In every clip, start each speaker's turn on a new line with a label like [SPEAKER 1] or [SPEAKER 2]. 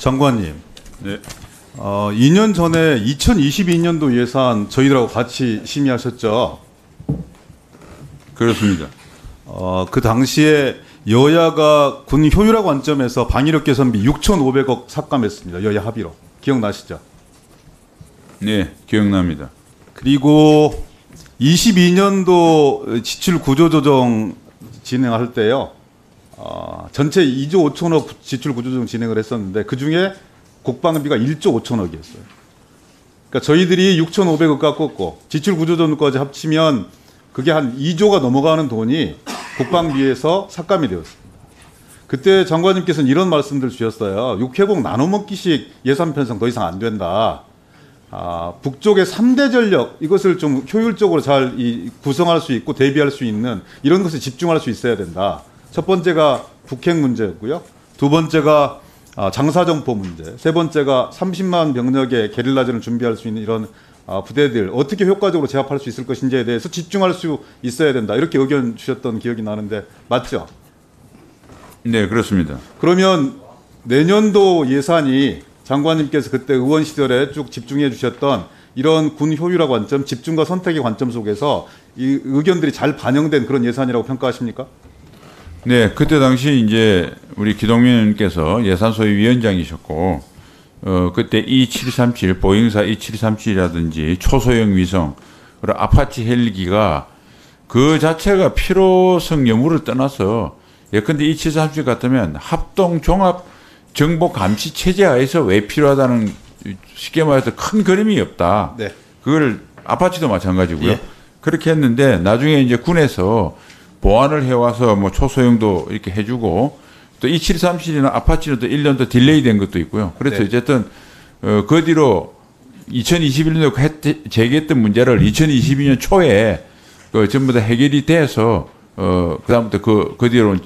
[SPEAKER 1] 장관님,
[SPEAKER 2] 네.
[SPEAKER 1] 어, 2년 전에 2022년도 예산 저희들하고 같이 심의하셨죠.
[SPEAKER 2] 그렇습니다.
[SPEAKER 1] 어, 그 당시에 여야가 군 효율화 관점에서 방위력 개선비 6,500억 삭감했습니다. 여야 합의로. 기억나시죠?
[SPEAKER 2] 네, 기억납니다.
[SPEAKER 1] 그리고 22년도 지출 구조 조정 진행할 때요. 어, 전체 2조 5천억 지출 구조조정 진행을 했었는데 그 중에 국방비가 1조 5천억이었어요. 그러니까 저희들이 6,500억 깎았고 지출 구조조정까지 합치면 그게 한 2조가 넘어가는 돈이 국방비에서 삭감이 되었습니다. 그때 장관님께서는 이런 말씀들 주셨어요. 육해공 나눠먹기식 예산 편성 더 이상 안 된다. 아, 북쪽의 3대 전력 이것을 좀 효율적으로 잘 이, 구성할 수 있고 대비할 수 있는 이런 것에 집중할 수 있어야 된다. 첫 번째가 북핵 문제였고요. 두 번째가 아, 장사정포 문제. 세 번째가 30만 병력의 게릴라전을 준비할 수 있는 이런 아, 부대들 어떻게 효과적으로 제압할 수 있을 것인지에 대해서 집중할 수 있어야 된다. 이렇게 의견 주셨던 기억이 나는데 맞죠?
[SPEAKER 2] 네, 그렇습니다.
[SPEAKER 1] 그러면 내년도 예산이 장관님께서 그때 의원 시절에 쭉 집중해 주셨던 이런 군 효율화 관점, 집중과 선택의 관점 속에서 이 의견들이 잘 반영된 그런 예산이라고 평가하십니까?
[SPEAKER 2] 네, 그때 당시 이제 우리 기동민 의원께서 예산소위 위원장이셨고, 어, 그때 E737, 보잉사 E737이라든지 초소형 위성, 그리고 아파치 헬기가 그 자체가 필요성 여부를 떠나서 예컨대 E737 같으면 합동 종합 정보 감시 체제 하에서 왜 필요하다는 쉽게 말해서 큰 그림이 없다.
[SPEAKER 1] 네.
[SPEAKER 2] 그걸 아파치도 마찬가지고요.
[SPEAKER 1] 예.
[SPEAKER 2] 그렇게 했는데 나중에 이제 군에서 보완을 해와서 뭐 초소형도 이렇게 해주고 또 E737이나 아파치는 또 1년 더 delay 된 것도 있고요. 그래서
[SPEAKER 1] 네.
[SPEAKER 2] 어쨌든 어, 그 뒤로 2021년에 했, 제기했던 문제를 2022년 초에 그 전부 다 해결이 돼서 어, 그다음부터 그, 그 뒤로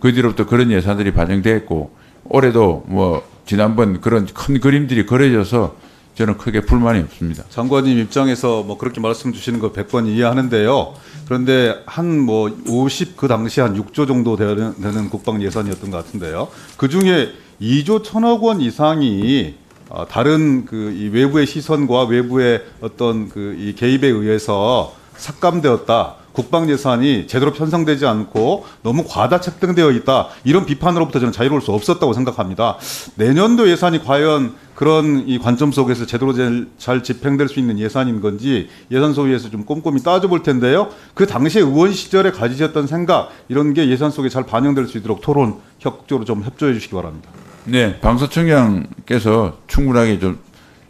[SPEAKER 2] 그 뒤로부터 그런 예산들이 반영됐고 올해도 뭐 지난번 그런 큰 그림들이 그려져서 저는 크게 불만이 없습니다.
[SPEAKER 1] 장관님 입장에서 뭐 그렇게 말씀 주시는 거 100번 이해하는데요. 그런데 한 뭐 50 그 당시 한 6조 정도 되는, 되는 국방 예산이었던 것 같은데요. 그 중에 2조 1천억 원 이상이 어, 다른 그이 외부의 시선과 외부의 어떤 그이 개입에 의해서 삭감되었다. 국방 예산이 제대로 편성되지 않고 너무 과다 책정되어 있다. 이런 비판으로부터 저는 자유로울 수 없었다고 생각합니다. 내년도 예산이 과연 그런 이 관점 속에서 제대로 잘, 잘 집행될 수 있는 예산인 건지 예산 소위에서 좀 꼼꼼히 따져볼 텐데요. 그 당시에 의원 시절에 가지셨던 생각 이런 게 예산 속에 잘 반영될 수 있도록 토론 적극적으로 좀 협조해 주시기 바랍니다.
[SPEAKER 2] 네, 방사청장께서 충분하게 좀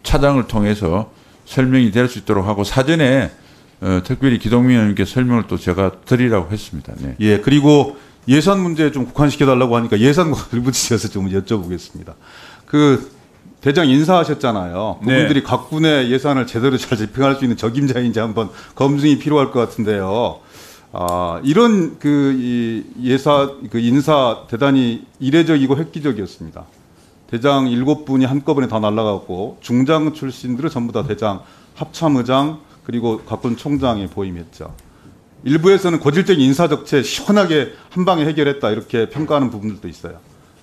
[SPEAKER 2] 차장을 통해서 설명이 될 수 있도록 하고 사전에 어, 특별히 기동민 의원님께 설명을 또 제가 드리라고 했습니다. 네.
[SPEAKER 1] 예, 그리고 예산 문제 좀 국한시켜 달라고 하니까 예산과 일부지어서 좀 여쭤보겠습니다. 그 대장 인사하셨잖아요.
[SPEAKER 2] 네.
[SPEAKER 1] 그분들이 각 군의 예산을 제대로 잘 집행할 수 있는 적임자인지 한번 검증이 필요할 것 같은데요. 아, 이런 그 이 예사 그 인사 대단히 이례적이고 획기적이었습니다. 대장 일곱 분이 한꺼번에 다 날라갔고 중장 출신들은 전부 다 대장 합참의장 그리고 각군 총장에 보임했죠. 일부에서는 고질적인 인사 적체 시원하게 한 방에 해결했다 이렇게 평가하는 부분들도 있어요.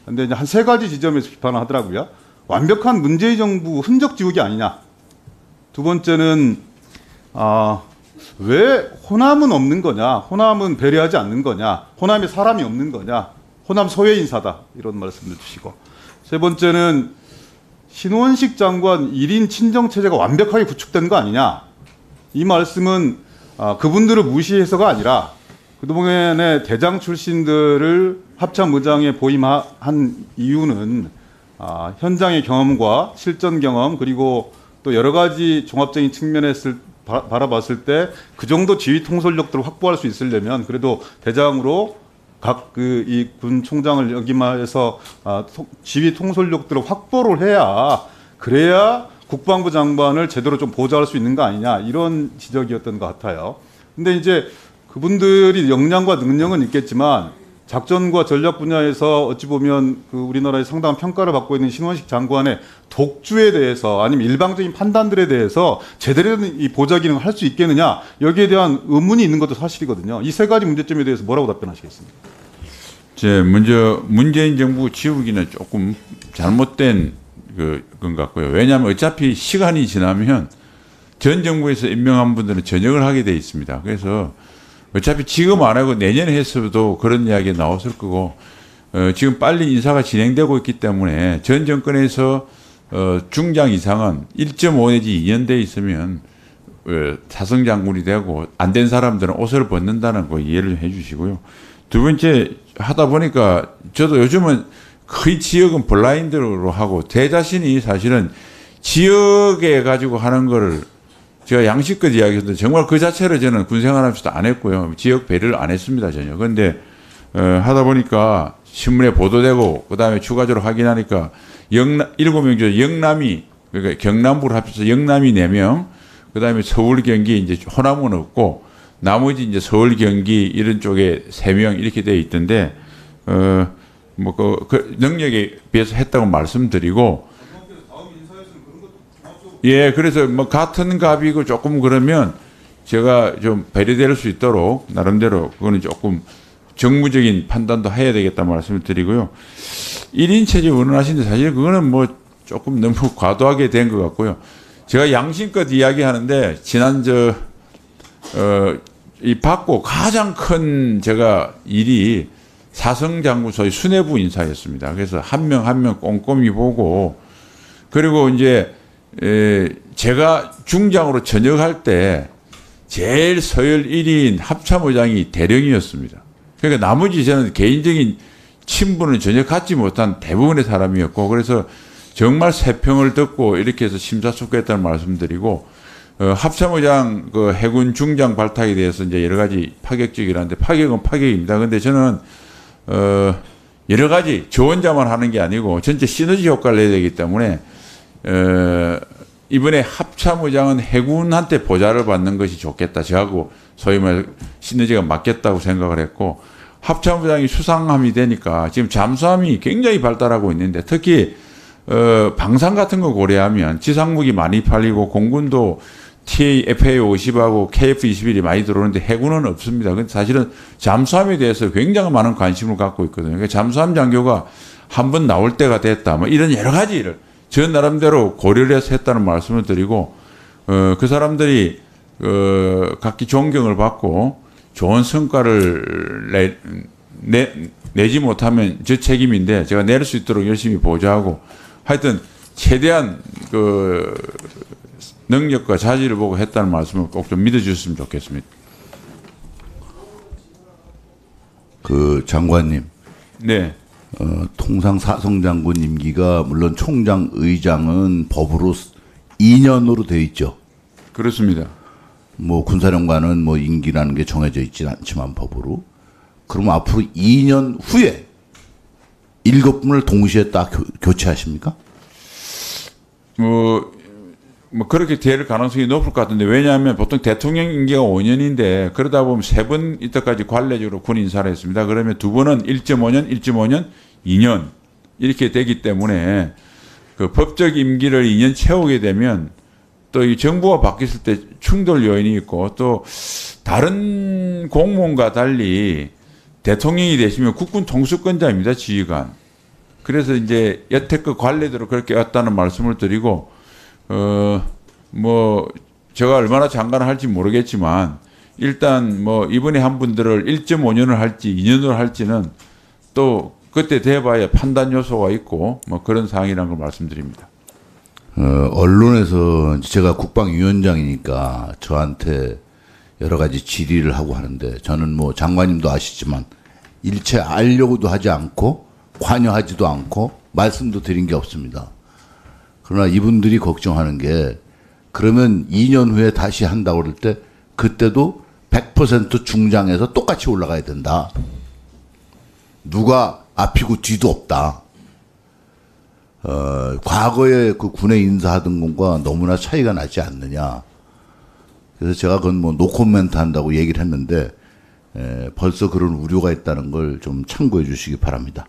[SPEAKER 1] 근데 이제 한 세 가지 지점에서 비판을 하더라고요. 완벽한 문재인 정부 흔적 지우기 아니냐. 두 번째는 아, 왜 호남은 없는 거냐? 호남은 배려하지 않는 거냐? 호남에 사람이 없는 거냐? 호남 소외 인사다 이런 말씀을 주시고 세 번째는 신원식 장관 1인 친정 체제가 완벽하게 구축된 거 아니냐? 이 말씀은 아, 그분들을 무시해서가 아니라 그동안의 대장 출신들을 합참의장에 보임한 이유는 아, 현장의 경험과 실전 경험 그리고 또 여러 가지 종합적인 측면에서 바, 바라봤을 때 그 정도 지휘 통솔력들을 확보할 수 있으려면 그래도 대장으로 각 그 이 군 총장을 역임해서 아, 통- 지휘 통솔력들을 확보를 해야 그래야 국방부 장관을 제대로 좀 보좌할 수 있는 거 아니냐 이런 지적이었던 것 같아요. 근데 이제 그분들이 역량과 능력은 있겠지만 작전과 전략 분야에서 어찌 보면 그 우리나라의 상당한 평가를 받고 있는 신원식 장관의 독주에 대해서 아니면 일방적인 판단들에 대해서 제대로 된 이 보좌 기능을 할 수 있겠느냐 여기에 대한 의문이 있는 것도 사실이거든요. 이 세 가지 문제점에 대해서 뭐라고 답변하시겠습니까?
[SPEAKER 2] 제 먼저 문재인 정부 지우기는 조금 잘못된 그, 건 같고요. 왜냐하면 어차피 시간이 지나면 전 정부에서 임명한 분들은 전역을 하게 돼 있습니다. 그래서 어차피 지금 안 하고 내년에 했어도 그런 이야기 나왔을 거고 어, 지금 빨리 인사가 진행되고 있기 때문에 전 정권에서 어, 중장 이상은 1.5 내지 2년 돼 있으면 어, 사성 장군이 되고 안 된 사람들은 옷을 벗는다는 거 이해를 좀 해주시고요. 두 번째 하다 보니까 저도 요즘은 거의 지역은 블라인드로 하고 제 자신이 사실은 지역에 가지고 하는 거를 제가 양식껏 이야기했는데 정말 그 자체를 저는 군 생활하면서도 안 했고요. 지역 배려를 안 했습니다 전혀. 그런데 어, 하다 보니까 신문에 보도되고 그 다음에 추가적으로 확인하니까 영남 일곱 명 중에 영남이 그러니까 경남부를 합쳐서 영남이 네 명, 그 다음에 서울 경기 이제 호남은 없고 나머지 이제 서울 경기 이런 쪽에 세 명 이렇게 돼 있던데 어 뭐그 그 능력에 비해서 했다고 말씀드리고 예 그래서 뭐 같은 갑이고 조금 그러면 제가 좀 배려될 수 있도록 나름대로 그거는 조금 정무적인 판단도 해야 되겠다 말씀을 드리고요. 1인 체제 원하시는데 사실 그거는 뭐 조금 너무 과도하게 된 것 같고요. 제가 양심껏 이야기하는데 지난 저 어, 이 받고 가장 큰 제가 일이 사성장군 소위 수뇌부 인사였습니다. 그래서 한 명 한명 꼼꼼히 보고 그리고 이제 에, 제가 중장으로 전역할 때 제일 서열 1위인 합참의장이 대령이었습니다. 그러니까 나머지 저는 개인적인 친분은 전혀 갖지 못한 대부분의 사람이었고 그래서 정말 세평을 듣고 이렇게 해서 심사숙고했다는 말씀드리고 어, 합참의장 그 해군 중장 발탁에 대해서 이제 여러 가지 파격적이라는데 파격은 파격입니다. 근데 저는 어, 여러 가지 저 혼자만 하는 게 아니고 전체 시너지 효과를 내야 되기 때문에 어, 이번에 합참의장은 해군한테 보좌를 받는 것이 좋겠다. 저하고 소위 말 시너지가 맞겠다고 생각을 했고 합참의장이 수상함이 되니까 지금 잠수함이 굉장히 발달하고 있는데 특히 어, 방산 같은 거 고려하면 지상무기 많이 팔리고 공군도 TA, FA50하고 KF21이 많이 들어오는데 해군은 없습니다. 근데 사실은 잠수함에 대해서 굉장히 많은 관심을 갖고 있거든요. 그러니까 잠수함 장교가 한 번 나올 때가 됐다. 뭐 이런 여러 가지를 저 나름대로 고려를 해서 했다는 말씀을 드리고 어, 그 사람들이 어, 각기 존경을 받고 좋은 성과를 내, 내, 내지 못하면 저 책임인데 제가 낼 수 있도록 열심히 보좌하고 하여튼 최대한 그 능력과 자질을 보고 했다는 말씀을 꼭 좀 믿어주셨으면 좋겠습니다.
[SPEAKER 3] 그 장관님,
[SPEAKER 2] 네.
[SPEAKER 3] 어, 통상 사성 장군 임기가 물론 총장 의장은 법으로 2년으로 되어 있죠.
[SPEAKER 2] 그렇습니다.
[SPEAKER 3] 뭐 군사령관은 뭐 임기라는 게 정해져 있지는 않지만 법으로. 그럼 앞으로 2년 후에 일곱 분을 동시에 딱 교, 교체하십니까?
[SPEAKER 2] 뭐, 뭐 그렇게 될 가능성이 높을 것 같은데 왜냐하면 보통 대통령 임기가 5년인데 그러다 보면 세 번 이때까지 관례적으로 군 인사를 했습니다. 그러면 두 번은 1.5년, 1.5년, 2년 이렇게 되기 때문에 그 법적 임기를 2년 채우게 되면 또 이 정부가 바뀌었을 때 충돌 요인이 있고 또 다른 공무원과 달리 대통령이 되시면 국군 통수권자입니다, 지휘관. 그래서 이제 여태껏 관례대로 그렇게 왔다는 말씀을 드리고 어뭐 제가 얼마나 장관을 할지 모르겠지만 일단 뭐 이번에 한 분들을 1.5년을 할지 2년을 할지는 또 그때 돼봐야 판단 요소가 있고 뭐 그런 사항이라는 걸 말씀드립니다.
[SPEAKER 3] 어, 언론에서 제가 국방위원장이니까 저한테 여러 가지 질의를 하고 하는데 저는 뭐 장관님도 아시지만 일체 알려고도 하지 않고 관여하지도 않고 말씀도 드린 게 없습니다. 그러나 이분들이 걱정하는 게 그러면 2년 후에 다시 한다고 그럴 때 그때도 100% 중장에서 똑같이 올라가야 된다. 누가 앞이고 뒤도 없다. 어, 과거에 그 군에 인사하던 것과 너무나 차이가 나지 않느냐. 그래서 제가 그건 뭐 노코멘트 한다고 얘기를 했는데 에, 벌써 그런 우려가 있다는 걸 좀 참고해 주시기 바랍니다.